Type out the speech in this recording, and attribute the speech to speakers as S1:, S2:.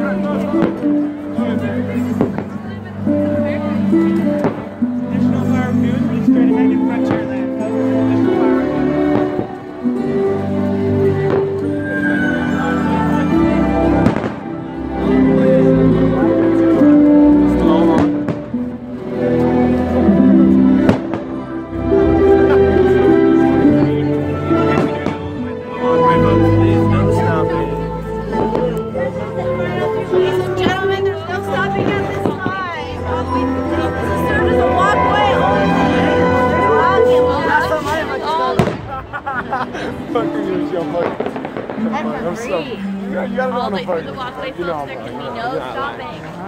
S1: Additional Fire Food is Great American Frontier fucking use your fucking. I'm, so. You, gotta know I'm the walkway folks. There can be no stopping.